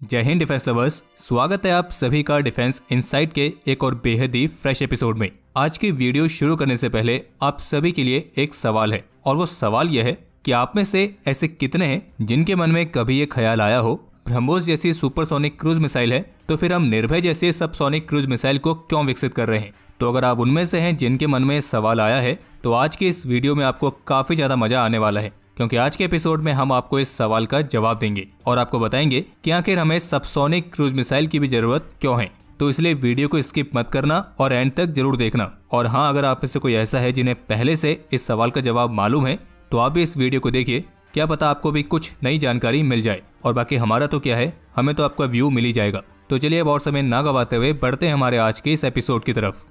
जय Hind defence lovers, स्वागत है आप सभी का डिफेंस इनसाइट के एक और बेहद ही फ्रेश एपिसोड में। आज की वीडियो शुरू करने से पहले आप सभी के लिए एक सवाल है, और वो सवाल यह है कि आप में से ऐसे कितने हैं जिनके मन में कभी ये ख्याल आया हो, ब्रह्मोस जैसी सुपरसोनिक क्रूज मिसाइल है तो फिर हम निर्भय जैसे सबसोनिक क्रूज मिसाइल को क्यों विकसित कर रहे हैं? तो अगर आप उनमें से हैं जिनके मन में सवाल आया है तो आज की इस वीडियो में आपको काफ़ी ज़्यादा मज़ा आने वाला है। क्योंकि आज के एपिसोड में हम आपको इस सवाल का जवाब देंगे और आपको बताएँगे कि आखिर हमें सबसोनिक क्रूज मिसाइल की भी ज़रूरत क्यों है। तो इसलिए वीडियो को स्किप मत करना और एंड तक ज़रूर देखना। और हाँ अगर आप में से कोई ऐसा है जिन्हें पहले से इस सवाल का जवाब मालूम है तो आप भी इस वीडियो को देखिए। क्या पता आपको भी कुछ नई जानकारी मिल जाए। और बाकी हमारा तो क्या है, हमें तो आपका व्यू मिल ही जाएगा। तो चलिए अब और समय ना गवाते हुए बढ़ते हैं हमारे आज के इस एपिसोड की तरफ़।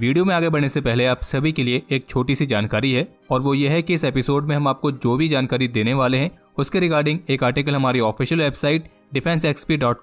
वीडियो में आगे बढ़ने से पहले आप सभी के लिए एक छोटी सी जानकारी है और वो ये है कि इस एपिसोड में हम आपको जो भी जानकारी देने वाले हैं, उसके रिगार्डिंग एक आर्टिकल हमारी ऑफिशियल वेबसाइट डिफेंस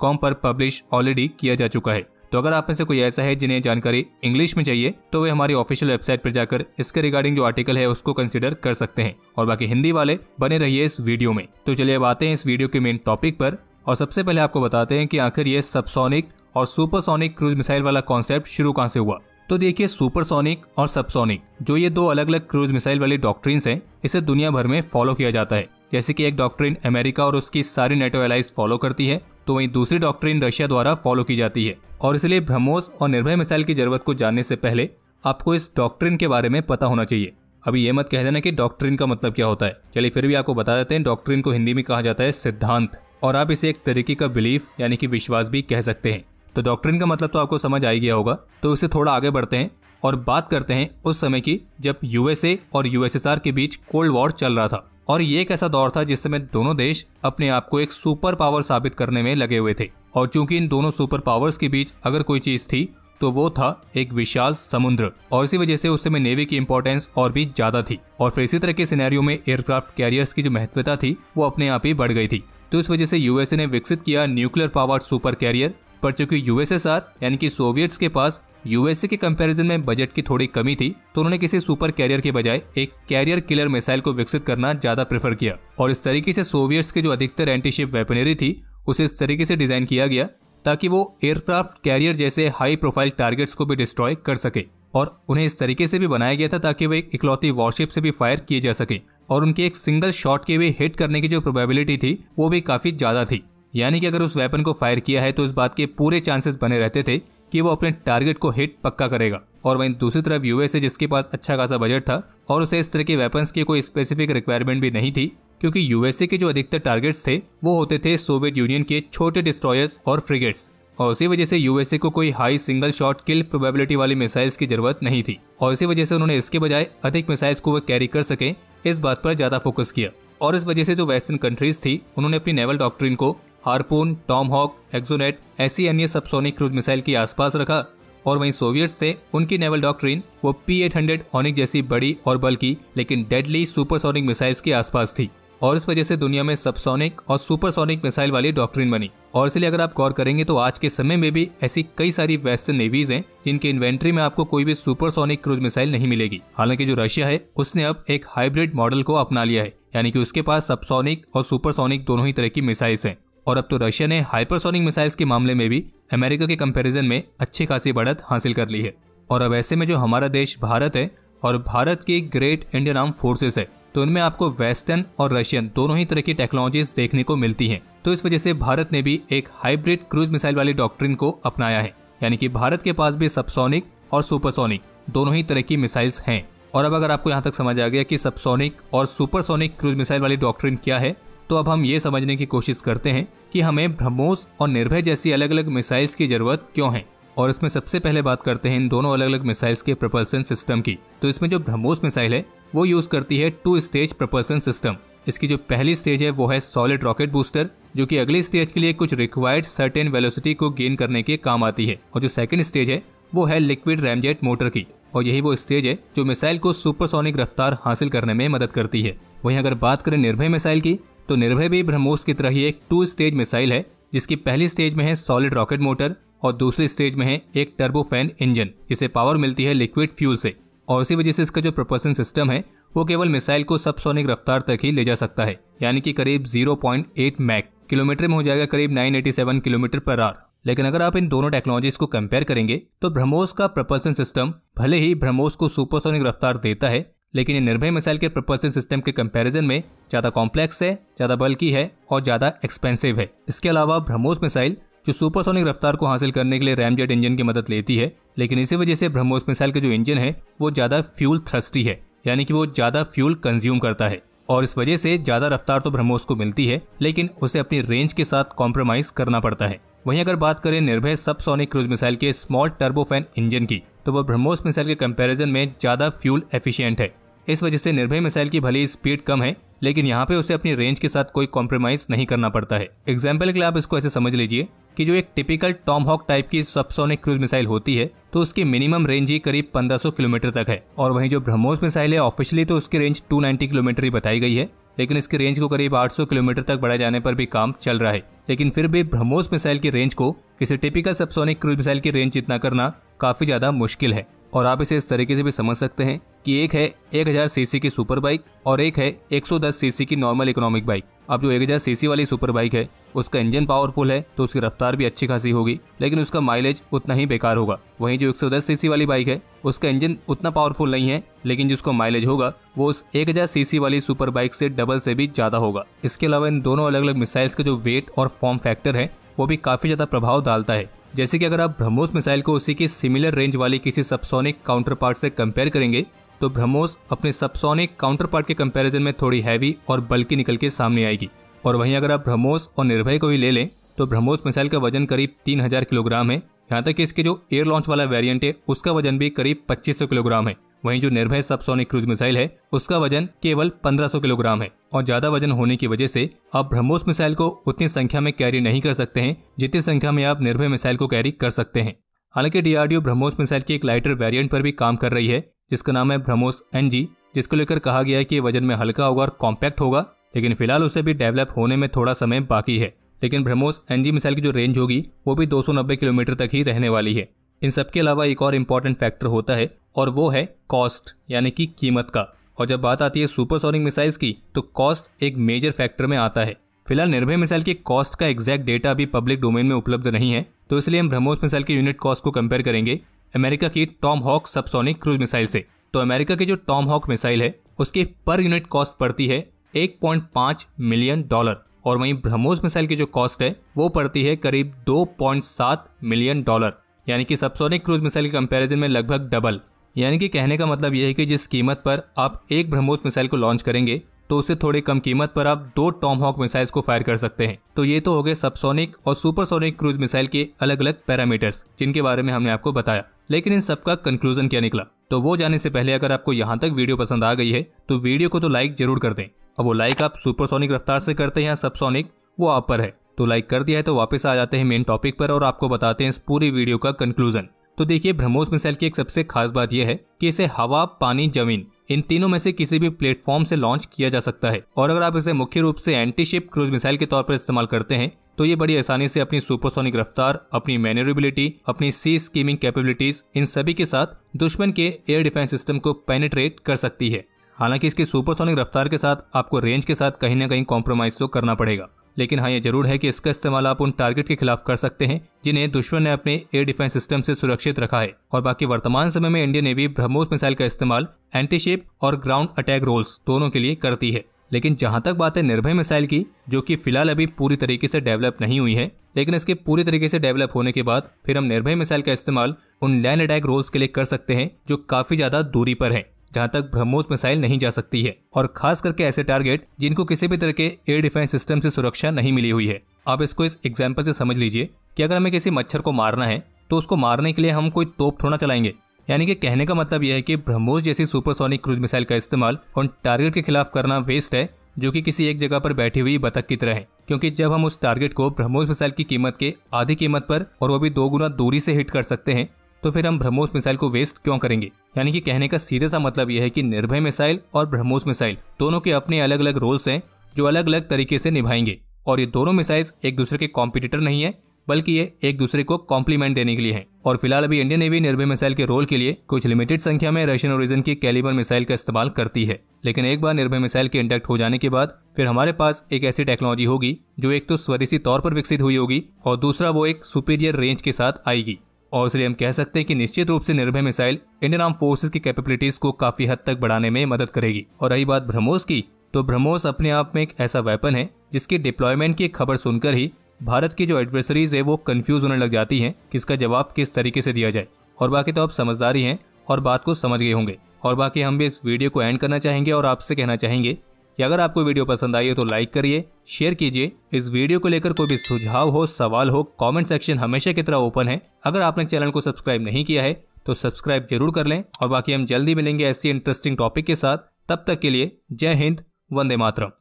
पर पब्लिश ऑलरेडी किया जा चुका है। तो अगर आप में से कोई ऐसा है जिन्हें जानकारी इंग्लिश में चाहिए तो वे हमारी ऑफिशियल वेबसाइट पर जाकर इसके रिगार्डिंग जो आर्टिकल है, उसको कंसिडर कर सकते हैं। और बाकी हिंदी वाले, बने रहिए इस वीडियो में। तो चलिए अब आते हैं इस वीडियो के मेन टॉपिक पर। और सबसे पहले आपको बताते हैं कि आखिर ये सबसोनिक और सुपरसोनिक क्रूज मिसाइल वाला कॉन्सेप्ट शुरू कहाँ से हुआ। तो देखिए सुपरसोनिक और सबसोनिक, जो ये दो अलग अलग क्रूज मिसाइल वाली डॉक्ट्रिन्स हैं, इसे दुनिया भर में फॉलो किया जाता है। जैसे कि एक डॉक्ट्रिन अमेरिका और उसकी सारी नेटो एलाइज फॉलो करती है तो वहीं दूसरी डॉक्ट्रिन रशिया द्वारा फॉलो की जाती है। और इसलिए ब्रह्मोस और निर्भय मिसाइल की ज़रूरत को जानने से पहले आपको इस डॉक्ट्रिन के बारे में पता होना चाहिए। अभी ये मत कह देना कि डॉक्ट्रिन का मतलब क्या होता है। चलिए फिर भी आपको बता देते हैं डॉक्ट्रिन को हिंदी में कहा जाता है सिद्धांत। और आप इसे एक तरीके का बिलीफ यानी कि विश्वास भी कह सकते हैं। तो डॉक्ट्रिन का मतलब तो आपको समझ आ गया होगा। तो इसे थोड़ा आगे बढ़ते हैं और बात करते हैं उस समय की जब यूएसए और यूएसएसआर के बीच कोल्ड वॉर चल रहा था। और ये एक ऐसा दौर था जिस समय दोनों देश अपने आप को एक सुपर पावर साबित करने में लगे हुए थे। और चूँकि इन दोनों सुपर पावर्स के बीच अगर कोई चीज़ थी तो वो था एक विशाल समुद्र। और इसी वजह से उस समय नेवी की इंपॉर्टेंस और भी ज़्यादा थी। और फिर इसी तरह के सिनेरियो में एयरक्राफ्ट कैरियर्स की जो महत्वता थी, वो अपने आप ही बढ़ गई थी। तो इस वजह से यूएसए ने विकसित किया न्यूक्लियर पावर सुपर कैरियर पर चूँकि यूएसएसआर यानी कि सोवियट्स के पास यूएसए के कंपैरिजन में बजट की थोड़ी कमी थी तो उन्होंने किसी सुपर कैरियर के बजाय एक कैरियर किलर मिसाइल को विकसित करना ज़्यादा प्रेफर किया। और इस तरीके से सोवियट्स के जो अधिकतर एंटीशिप वेपनरी थी, उसे इस तरीके से डिज़ाइन किया गया ताकि वो एयरक्राफ्ट कैरियर जैसे हाई प्रोफ़ाइल टारगेट्स को भी डिस्ट्रॉय कर सके और उन्हें इस तरीके से भी बनाया गया था ताकि वे इकलौती वॉरशिप से भी फायर किए जा सके। और उनके एक सिंगल शॉट के भी हिट करने की जो प्रोबेबिलिटी थी, वो भी काफ़ी ज़्यादा थी। यानी कि अगर उस वेपन को फायर किया है तो इस बात के पूरे चांसेस बने रहते थे कि वो अपने टारगेट को हिट पक्का करेगा। और वहीं दूसरी तरफ़ यूएसए जिसके पास अच्छा खासा बजट था, और उसे इस तरह के वेपन्स की कोई स्पेसिफिक रिक्वायरमेंट भी नहीं थी, क्योंकि यूएसए के जो अधिकतर टारगेट्स थे, वो होते थे सोवियत यूनियन के छोटे डिस्ट्रॉयर्स और फ्रिगेट्स और उसी वजह से यूएसए को कोई high single shot kill probability वाली मिसाइल्स की ज़रूरत नहीं थी। और इसी वजह से उन्होंने इसके बजाय अधिक मिसाइल्स को वो कैरी कर सके, इस बात पर ज़्यादा फोकस किया। और इस वजह से जो वेस्टर्न कंट्रीज़ थी, उन्होंने अपनी नेवल डॉक्ट्रिन को हारपून टॉम हॉक एक्सोनेट, ऐसी अन्य सबसोनिक क्रूज मिसाइल के आसपास रखा और वहीं सोवियत से उनकी नेवल डॉक्ट्रिन, वो पी एट हंड्रेड ऑनिक जैसी बड़ी और बल्कि, लेकिन डेडली सुपरसोनिक मिसाइल्स के आसपास थी। और इस वजह से दुनिया में सबसोनिक और सुपरसोनिक मिसाइल वाली डॉक्ट्रिन बनी। और इसलिए अगर आप गौर करेंगे तो आज के समय में भी ऐसी कई सारी वेस्टर्न नेवीज हैं, जिनके इन्वेंट्री में आपको कोई भी सुपरसोनिक क्रूज मिसाइल नहीं मिलेगी। हालाँकि जो रशिया है, उसने अब एक हाइब्रिड मॉडल को अपना लिया है, यानी कि उसके पास सबसोनिक और सुपरसोनिक दोनों ही तरह की मिसाइल्स हैं। और अब तो रशिया ने हाइपरसोनिक मिसाइल्स के मामले में भी अमेरिका के कंपैरिजन में अच्छी खासी बढ़त हासिल कर ली है। और अब ऐसे में जो हमारा देश भारत है और भारत की ग्रेट इंडियन आर्म फोर्सेस है तो इनमें आपको वेस्टर्न और रशियन दोनों ही तरह की टेक्नोलॉजीज़ देखने को मिलती हैं। तो इस वजह से भारत ने भी एक हाइब्रिड क्रूज मिसाइल वाली डॉक्ट्रिन को अपनाया है, यानी कि भारत के पास भी सबसोनिक और सुपरसोनिक दोनों ही तरह की मिसाइल्स हैं। और अब अगर आपको यहाँ तक समझ आ गया कि सबसोनिक और सुपरसोनिक क्रूज मिसाइल वाली डॉक्ट्रिन क्या है तो अब हम ये समझने की कोशिश करते हैं कि हमें ब्रह्मोस और निर्भय जैसी अलग अलग मिसाइल्स की ज़रूरत क्यों है? और इसमें सबसे पहले बात करते हैं इन दोनों अलग अलग मिसाइल्स के प्रपल्सन सिस्टम की। तो इसमें जो ब्रह्मोस मिसाइल है, वो यूज़ करती है टू स्टेज प्रपल्सन सिस्टम इसकी जो पहली स्टेज है, वो है सॉलिड रॉकेट बूस्टर जो कि अगली स्टेज के लिए कुछ रिक्वायर्ड सर्टेन वेलोसिटी को गेन करने के काम आती है। और जो सेकंड स्टेज है, वो है लिक्विड रैमजेट मोटर की। और यही वो स्टेज है, जो मिसाइल को सुपरसोनिक रफ्तार हासिल करने में मदद करती है। वहीं अगर बात करें निर्भय मिसाइल की तो निर्भय भी ब्रह्मोस की तरह ही एक टू स्टेज मिसाइल है, जिसकी पहली स्टेज में है सॉलिड रॉकेट मोटर और दूसरी स्टेज में है एक टर्बो फ़ैन इंजन जिसे पावर मिलती है लिक्विड फ्यूल से। और इसी वजह से इसका जो प्रपल्सन सिस्टम है, वो केवल मिसाइल को सबसोनिक रफ्तार तक ही ले जा सकता है, यानी कि करीब 0.8 मैक किलोमीटर में हो जाएगा करीब 987 किलोमीटर पर आर लेकिन अगर आप इन दोनों टेक्नोलॉजीज़ को कंपेयर करेंगे तो ब्रह्मोस का प्रपल्सन सिस्टम भले ही ब्रह्मोस को सुपरसोनिक रफ्तार देता है लेकिन ये निर्भय मिसाइल के प्रपल्सन सिस्टम के कंपैरिजन में ज़्यादा कॉम्प्लेक्स है, ज़्यादा बल्कि है और ज़्यादा एक्सपेंसिव है। इसके अलावा ब्रह्मोस मिसाइल, जो सुपरसोनिक रफ्तार को हासिल करने के लिए रैमजेट इंजन की मदद लेती है, लेकिन इसी वजह से ब्रह्मोस मिसाइल के जो इंजन है, वो ज़्यादा फ्यूल थ्रस्टी है, यानी कि वो ज़्यादा फ्यूल कंज्यूम करता है। और इस वजह से ज़्यादा रफ्तार तो ब्रह्मोस को मिलती है, लेकिन उसे अपनी रेंज के साथ कॉम्प्रोमाइज करना पड़ता है। वहीं अगर बात करें निर्भय सबसोनिक क्रूज मिसाइल के स्मॉल टर्बोफैन इंजन की तो वह ब्रह्मोस मिसाइल के कंपैरिजन में ज़्यादा फ्यूल एफिशिएंट है। इस वजह से निर्भय मिसाइल की भली स्पीड कम है, लेकिन यहाँ पे उसे अपनी रेंज के साथ कोई कॉम्प्रोमाइज नहीं करना पड़ता है। एग्ज़ाम्पल के लिए आप इसको ऐसे समझ लीजिए कि जो एक टिपिकल टॉम हॉक टाइप की सबसोनिक क्रूज मिसाइल होती है तो उसकी मिनिमम रेंज ही करीब 1500 किलोमीटर तक है, और वहीं जो ब्रह्मोस मिसाइल है ऑफिशियली तो उसकी रेंज 290 किलोमीटर ही बताई गई है, लेकिन इसकी रेंज को करीब 800 किलोमीटर तक बढ़ाए जाने पर भी काम चल रहा है। लेकिन फिर भी ब्रह्मोस मिसाइल की रेंज को किसी टिपिकल सबसोनिक क्रूज मिसाइल की रेंज जितना करना काफ़ी ज़्यादा मुश्किल है, और आप इसे इस तरीके से भी समझ सकते हैं कि एक है 1000 सीसी की सुपर बाइक और एक है 110 सीसी की नॉर्मल इकोनॉमिक बाइक। अब जो 1000 सीसी वाली सुपर बाइक है, उसका इंजन पावरफुल है तो उसकी रफ्तार भी अच्छी खासी होगी, लेकिन उसका माइलेज उतना ही बेकार होगा। वहीं जो 110 सीसी वाली बाइक है, उसका इंजन उतना पावरफुल नहीं है, लेकिन जिसको माइलेज होगा, वो उस 1000 सीसी वाली सुपर बाइक से डबल से भी ज़्यादा होगा। इसके अलावा इन दोनों अलग अलग मिसाइल्स का जो वेट और फॉर्म फैक्टर है, वो भी काफ़ी ज़्यादा प्रभाव डालता है। जैसे कि अगर आप ब्रह्मोस मिसाइल को उसी की सिमिलर रेंज वाली किसी सबसोनिक काउंटर पार्ट से कंपेयर करेंगे तो ब्रह्मोस अपने सबसोनिक काउंटर पार्ट के कंपैरिजन में थोड़ी हैवी और बल्कि निकल के सामने आएगी। और वहीं अगर आप ब्रह्मोस और निर्भय को ही ले लें तो ब्रह्मोस मिसाइल का वज़न करीब तीन हज़ार किलोग्राम है। यहाँ तक कि इसके जो एयर लॉन्च वाला वेरिएंट है, उसका वज़न भी करीब 2500 किलोग्राम है। वहीं जो निर्भय सबसोनिक क्रूज मिसाइल है, उसका वज़न केवल 1500 किलोग्राम है। और ज़्यादा वज़न होने की वजह से आप ब्रह्मोस मिसाइल को उतनी संख्या में कैरी नहीं कर सकते हैं, जितनी संख्या में आप निर्भय मिसाइल को कैरी कर सकते हैं। हालाँकि डीआरडीओ ब्रह्मोस मिसाइल की एक लाइटर वेरियंट पर भी काम कर रही है जिसका नाम है ब्रह्मोस एन जिसको लेकर कहा गया है कि वज़न में हल्का होगा और कॉम्पैक्ट होगा, लेकिन फ़िलहाल उसे भी डेवलप होने में थोड़ा समय बाकी है। लेकिन ब्रह्मोस एनजी मिसाइल की जो रेंज होगी, वो भी 290 किलोमीटर तक ही रहने वाली है। इन सबके अलावा एक और इम्पोर्टेंट फैक्टर होता है, और वो है कॉस्ट यानी कि कीमत का। और जब बात आती है सुपरसोनिक मिसाइल्स की तो कॉस्ट एक मेजर फैक्टर में आता है। फ़िलहाल निर्भय मिसाइल की कॉस्ट का एग्जैक्ट डेटा अभी पब्लिक डोमेन में उपलब्ध नहीं है तो इसलिए हम ब्रह्मोस मिसाइल की यूनिट कॉस्ट को कंपेयर करेंगे। अमेरिका की Tomahawk subsonic cruise missile से। तो अमेरिका की जो टॉम हॉक मिसाइल है, उसकी पर यूनिट कॉस्ट पड़ती है 1.5 मिलियन डॉलर। और वहीं ब्रह्मोस मिसाइल की जो कॉस्ट है, वो पड़ती है करीब 2.7 मिलियन डॉलर। यानी कि सबसोनिक क्रूज मिसाइल के कंपैरिजन में लगभग डबल। यानी कि कहने का मतलब यह है कि जिस कीमत पर आप एक ब्रह्मोस मिसाइल को लॉन्च करेंगे तो उससे थोड़ी कम कीमत पर आप दो टॉम हॉक मिसाइल्स को फायर कर सकते हैं। तो ये तो हो गए सबसोनिक और सुपरसोनिक क्रूज मिसाइल के अलग अलग पैरामीटर्स, जिनके बारे में हमने आपको बताया। लेकिन इन सबका कंक्लूजन क्या निकला? तो वो जाने से पहले अगर आपको यहाँ तक वीडियो पसंद आ गई है तो वीडियो को तो लाइक ज़रूर कर दें। अब वो लाइक आप सुपरसोनिक रफ्तार से करते हैं या सबसोनिक वो आप पर है। तो लाइक कर दिया है तो वापस आ जाते हैं मेन टॉपिक पर और आपको बताते हैं इस पूरी वीडियो का कंक्लूजन तो देखिए, ब्रह्मोस मिसाइल की एक सबसे खास बात यह है कि इसे हवा, पानी, ज़मीन, इन तीनों में से किसी भी प्लेटफॉर्म से लॉन्च किया जा सकता है। और अगर आप इसे मुख्य रूप से एंटी शिप क्रूज मिसाइल के तौर पर इस्तेमाल करते हैं तो ये बड़ी आसानी से अपनी सुपरसोनिक रफ्तार, अपनी मैनेरेबिलिटी अपनी सी स्कीमिंग कैपेबिलिटीज इन सभी के साथ दुश्मन के एयर डिफेंस सिस्टम को पेनिट्रेट कर सकती है। हालाँकि इसकी सुपरसोनिक रफ्तार के साथ आपको रेंज के साथ कहीं ना कहीं कॉम्प्रोमाइज तो करना पड़ेगा। लेकिन हाँ ये ज़रूर है कि इसका इस्तेमाल आप उन टारगेट के खिलाफ कर सकते हैं, जिन्हें दुश्मन ने अपने एयर डिफेंस सिस्टम से सुरक्षित रखा है। और बाकी वर्तमान समय में इंडियन नेवी ब्रह्मोस मिसाइल का इस्तेमाल एंटीशिप और ग्राउंड अटैक रोल्स दोनों के लिए करती है। लेकिन जहाँ तक बात है निर्भय मिसाइल की, जो कि फ़िलहाल अभी पूरी तरीके से डेवलप नहीं हुई है, लेकिन इसके पूरी तरीके से डेवलप होने के बाद फिर हम निर्भय मिसाइल का इस्तेमाल उन लैंड अटैक रोल्स के लिए कर सकते हैं, जो काफ़ी ज़्यादा दूरी पर है, जहाँ तक ब्रह्मोस मिसाइल नहीं जा सकती है, और खास करके ऐसे टारगेट जिनको किसी भी तरह के एयर डिफेंस सिस्टम से सुरक्षा नहीं मिली हुई है। आप इसको इस एग्ज़ाम्पल से समझ लीजिए कि अगर हमें किसी मच्छर को मारना है तो उसको मारने के लिए हम कोई तोप थोड़ा चलाएँगे। यानी कि कहने का मतलब यह है कि ब्रह्मोस जैसी सुपरसोनिक क्रूज मिसाइल का इस्तेमाल उन टारगेट के खिलाफ करना वेस्ट है, जो कि किसी एक जगह पर बैठी हुई बतख की तरह है। क्योंकि जब हम उस टारगेट को ब्रह्मोस मिसाइल की कीमत के आधी कीमत पर और वो भी दो गुना दूरी से हिट कर सकते हैं तो फिर हम ब्रह्मोस मिसाइल को वेस्ट क्यों करेंगे? यानी कि कहने का सीधे सा मतलब यह है कि निर्भय मिसाइल और ब्रह्मोस मिसाइल दोनों के अपने अलग अलग रोल्स हैं, जो अलग अलग तरीके से निभाएँगे। और ये दोनों मिसाइल्स एक दूसरे के कॉम्पिटिटर नहीं है बल्कि ये एक दूसरे को कॉम्प्लीमेंट देने के लिए हैं। और फ़िलहाल अभी इंडियन नेवी निर्भय मिसाइल के रोल के लिए कुछ लिमिटेड संख्या में रशियन ओरिजिन की कैलिबर मिसाइल का इस्तेमाल करती है। लेकिन एक बार निर्भय मिसाइल के इंटेक्ट हो जाने के बाद, फिर हमारे पास एक ऐसी टेक्नोलॉजी होगी, जो एक तो स्वदेशी तौर पर विकसित हुई होगी, और दूसरा वो एक सुपीरियर रेंज के साथ आएगी। और इसलिए हम कह सकते हैं कि निश्चित रूप से Nirbhay missile Indian arm forces की कैपेबिलिटीज को काफ़ी हद तक बढ़ाने में मदद करेगी। और रही बात ब्रह्मोस की तो ब्रह्मोस अपने आप में एक ऐसा वेपन है, जिसकी डिप्लॉयमेंट की खबर सुनकर ही भारत की जो एडवर्सरीज है, वो कंफ्यूज होने लग जाती हैं कि इसका जवाब किस तरीके से दिया जाए। और बाकी तो आप समझदार हैं और बात को समझ गए होंगे। और बाकी हम भी इस वीडियो को एंड करना चाहेंगे और आपसे कहना चाहेंगे कि अगर आपको वीडियो पसंद आई है तो लाइक करिए शेयर कीजिए। इस वीडियो को लेकर कोई भी सुझाव हो, सवाल हो कमेंट सेक्शन हमेशा की तरह ओपन है। अगर आपने चैनल को सब्सक्राइब नहीं किया है तो सब्सक्राइब ज़रूर कर लें। और बाकी हम जल्दी मिलेंगे ऐसी इंटरेस्टिंग टॉपिक के साथ। तब तक के लिए जय हिंद, वंदे मातरम।